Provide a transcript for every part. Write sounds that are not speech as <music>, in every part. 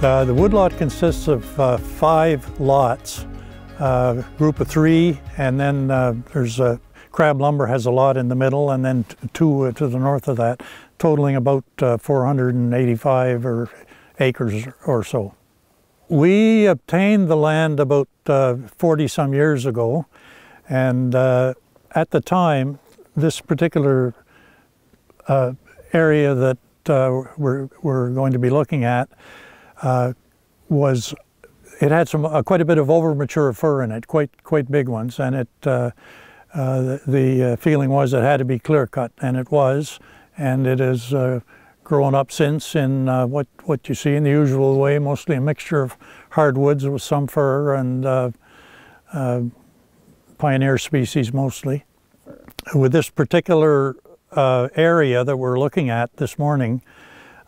Uh, the woodlot consists of uh, five lots, uh, group of three, and then uh, there's a Crabbe Lumber has a lot in the middle, and then two uh, to the north of that, totaling about uh, 485 or acres or so. We obtained the land about 40 some years ago, and at the time, this particular area that we're, we're going to be looking at uh, was it had some uh, quite a bit of over mature fir in it, quite quite big ones, and it uh, uh the, the uh, feeling was it had to be clear cut, and it was, and it has grown up since in what what you see in the usual way, mostly a mixture of hardwoods with some fir and pioneer species mostly. With this particular area that we're looking at this morning,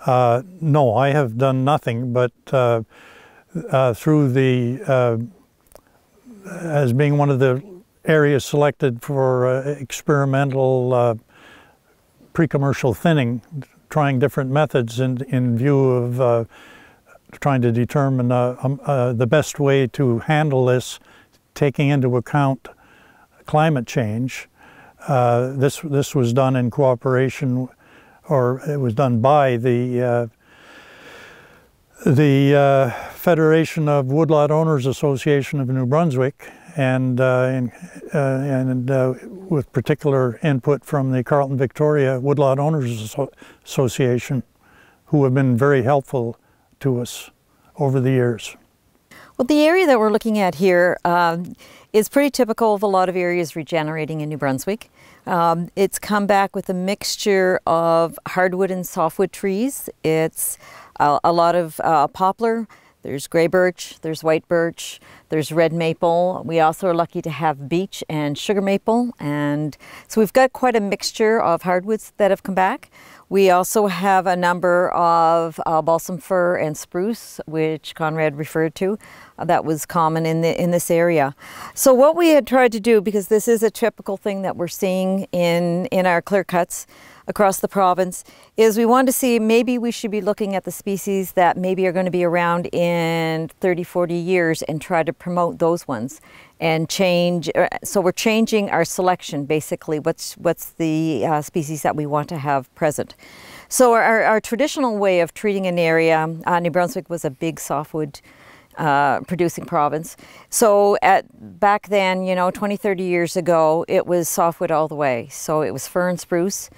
uh, no, I have done nothing, but uh, uh, through the, uh, as being one of the areas selected for uh, experimental uh, pre-commercial thinning, trying different methods in, in view of trying to determine um, the best way to handle this, taking into account climate change. this, this was done in cooperation or it was done by the uh, the uh, Federation of Woodlot Owners Association of New Brunswick, and uh, and, and with particular input from the Carleton Victoria Woodlot Owners Association, who have been very helpful to us over the years. Well, the area that we're looking at here um, is pretty typical of a lot of areas regenerating in New Brunswick. Um, it's come back with a mixture of hardwood and softwood trees. It's a, a lot of uh, poplar, there's gray birch, there's white birch, there's red maple. We also are lucky to have beech and sugar maple. And so we've got quite a mixture of hardwoods that have come back. We also have a number of uh, balsam fir and spruce, which Conrad referred to, uh, that was common in, the, in this area. So what we had tried to do, because this is a typical thing that we're seeing in, in our clear cuts, across the province is we wanted to see maybe we should be looking at the species that maybe are going to be around in 30, 40 years and try to promote those ones and change. Uh, so we're changing our selection basically. What's, what's the uh, species that we want to have present? So our, our traditional way of treating an area, uh, New Brunswick was a big softwood uh, producing province. So at back then, you know, 20, 30 years ago, it was softwood all the way. So it was fir and spruce.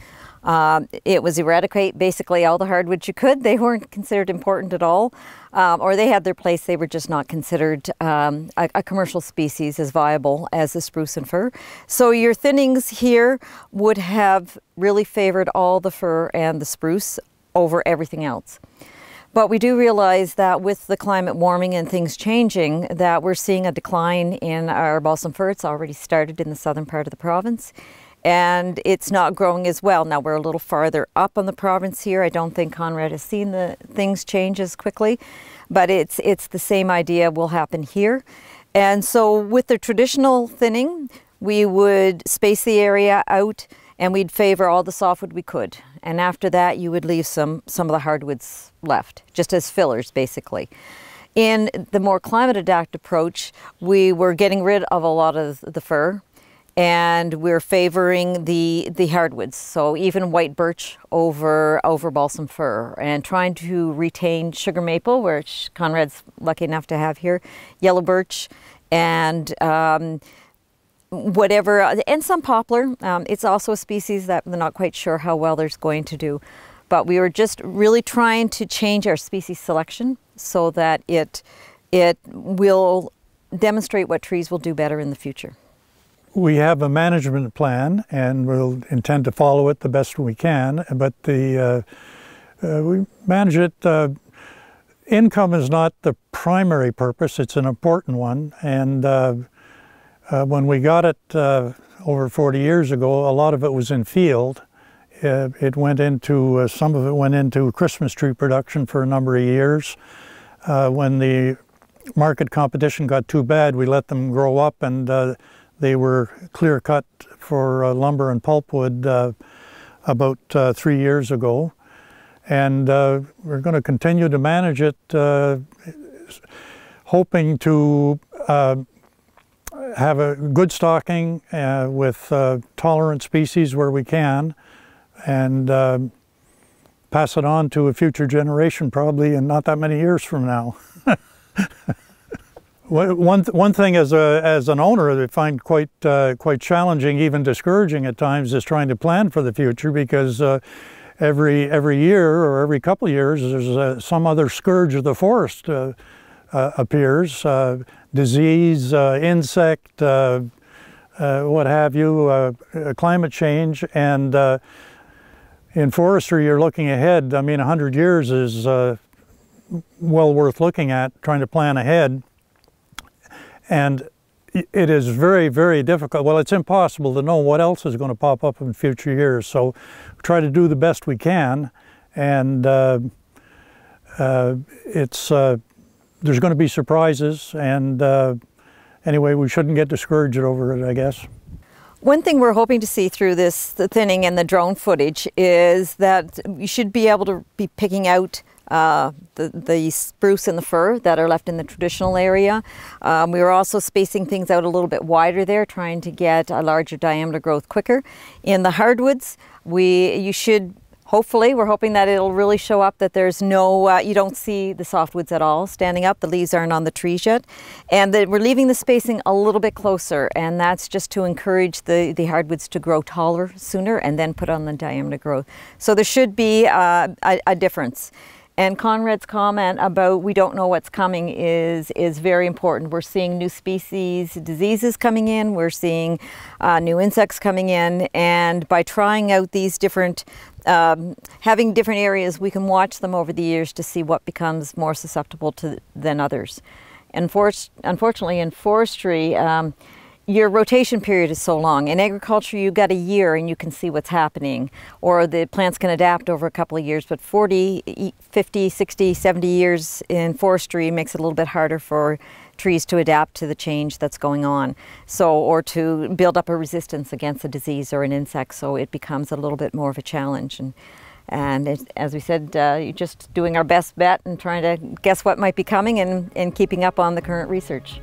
Um, it was eradicate basically all the hardwoods you could. <laughs> They weren't considered important at all, um, or they had their place. They were just not considered um, a, a, commercial species as viable as the spruce and fir. So your thinnings here would have really favored all the fir and the spruce over everything else. But we do realize that with the climate warming and things changing, that we're seeing a decline in our balsam fir. It's already started in the southern part of the province and it's not growing as well. Now we're a little farther up on the province here. I don't think Conrad has seen the things change as quickly, but it's, it's the same idea will happen here. And so with the traditional thinning, we would space the area out and we'd favor all the softwood we could. And after that, you would leave some, some of the hardwoods left, just as fillers, basically. In the more climate adapt approach, we were getting rid of a lot of the fir and we're favoring the the hardwoods so even white birch over over balsam fir and trying to retain sugar maple which conrad's lucky enough to have here yellow birch and um, whatever and some poplar um, it's also a species that we're not quite sure how well there's going to do but we were just really trying to change our species selection so that it it will demonstrate what trees will do better in the future we have a management plan and we'll intend to follow it the best we can, but the, uh, uh, we manage it. Uh, income is not the primary purpose, it's an important one. And uh, uh, when we got it uh, over 40 years ago, a lot of it was in field. it went into, some of it went into Christmas tree production for a number of years. when the market competition got too bad, we let them grow up and they were clear cut for uh, lumber and pulpwood uh, about uh, three years ago. and uh, we're going to continue to manage it, uh, hoping to uh, have a good stocking uh, with uh, tolerant species where we can, and uh, pass it on to a future generation probably in not that many years from now. <laughs> one, one thing as, a, as an owner that I find quite, uh, quite challenging, even discouraging at times, is trying to plan for the future because uh, every, every year or every couple of years there's uh, some other scourge of the forest appears. Uh, disease, insect, what have you, climate change. and in forestry, you're looking ahead. I mean, 100 years is uh, well worth looking at, trying to plan ahead. And it is very, very difficult. Well, it's impossible to know what else is going to pop up in future years. So try to do the best we can. And uh, uh, it's, uh, there's going to be surprises. And uh, anyway, we shouldn't get discouraged over it, I guess. One thing we're hoping to see through this thinning and the drone footage is that we should be able to be picking out uh, the, the spruce and the fir that are left in the traditional area. Um, we are also spacing things out a little bit wider there, trying to get a larger diameter growth quicker. In the hardwoods, we you should hopefully we're hoping that it'll really show up that there's no uh, you don't see the softwoods at all standing up. The leaves aren't on the trees yet. And that we're leaving the spacing a little bit closer and that's just to encourage the the hardwoods to grow taller sooner and then put on the diameter growth. So there should be uh, a, a difference and Conrad's comment about we don't know what's coming is is very important. We're seeing new species, diseases coming in. We're seeing uh, new insects coming in, and by trying out these different, um, having different areas, we can watch them over the years to see what becomes more susceptible to than others. And for, unfortunately, in forestry. Um, your rotation period is so long. In agriculture, You've got a year and you can see what's happening, or the plants can adapt over a couple of years. But 40, 50, 60, 70 years in forestry makes it a little bit harder for trees to adapt to the change that's going on. So, or to build up a resistance against a disease or an insect. So it becomes a little bit more of a challenge. And, and it, as we said, uh, just doing our best bet and trying to guess what might be coming and, and keeping up on the current research.